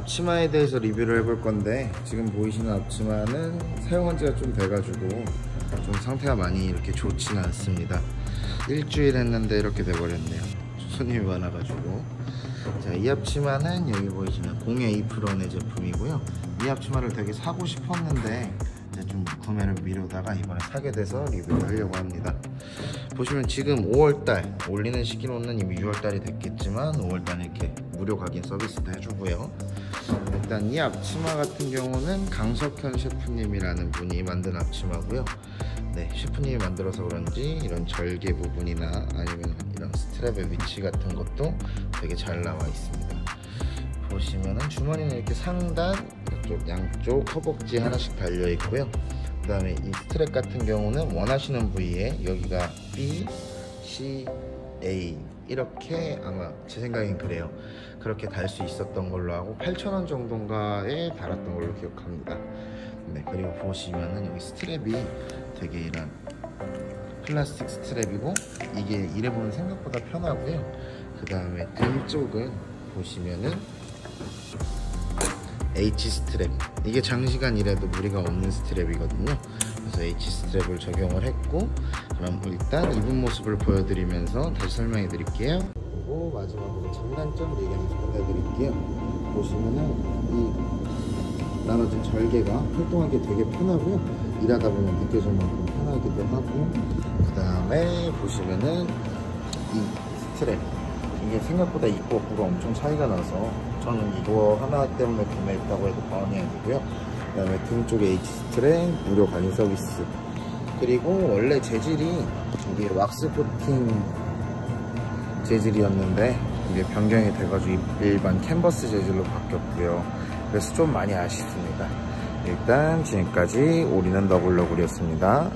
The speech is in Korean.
앞치마에 대해서 리뷰를 해볼 건데 지금 보이시는 앞치마는 사용한 지가 좀 돼가지고 좀 상태가 많이 이렇게 좋지는 않습니다. 일주일 했는데 이렇게 돼버렸네요. 손님이 많아가지고. 자, 이 앞치마는 여기 보이시는 공예 이프론의 제품이고요. 이 앞치마를 되게 사고 싶었는데 이제 좀 구매를 미루다가 이번에 사게 돼서 리뷰를 하려고 합니다. 보시면 지금 5월달 올리는 시기로는 이미 6월달이 됐겠지만 5월달 이렇게 무료 각인 서비스도 해주고요. 일단 이 앞치마 같은 경우는 강석현 셰프님이라는 분이 만든 앞치마고요. 네, 셰프님이 만들어서 그런지 이런 절개 부분이나 아니면 이런 스트랩의 위치 같은 것도 되게 잘 나와 있습니다. 보시면은 주머니는 이렇게 상단 이쪽 양쪽 허벅지 하나씩 달려 있고요. 그 다음에 이 스트랩 같은 경우는 원하시는 부위에 여기가 B, C, A 이렇게 아마 제 생각엔 그래요. 그렇게 달 수 있었던 걸로 하고 8,000원 정도인가에 달았던 걸로 기억합니다. 네 그리고 보시면은 여기 strap이 되게 이런 플라스틱 strap이고 이게 일해보면 생각보다 편하고요. 그 다음에 등 쪽은 보시면은 H strap. 이게 장시간 일해도 무리가 없는 strap이거든요. 그래서 H 스트랩을 적용을 했고 그럼 일단 입은 모습을 보여드리면서 다시 설명해 드릴게요. 그리고 마지막으로 장단점 얘기하면서 보내드릴게요. 보시면은 이 나눠진 절개가 활동하기 되게 편하고요. 일하다 보면 느껴질 만큼 편하기도 하고 그 다음에 보시면은 이 스트랩 이게 생각보다 입고 없고가 엄청 차이가 나서 저는 이거 하나 때문에 구매했다고 해도 과언이 아니고요. 그 다음에 등 쪽에 H 스트랩 무료 관리 서비스. 그리고 원래 재질이 이게 왁스 코팅 재질이었는데 이게 변경이 돼가지고 일반 캔버스 재질로 바뀌었고요. 그래서 좀 많이 아쉽습니다. 일단 지금까지 우리는 더블러블이었습니다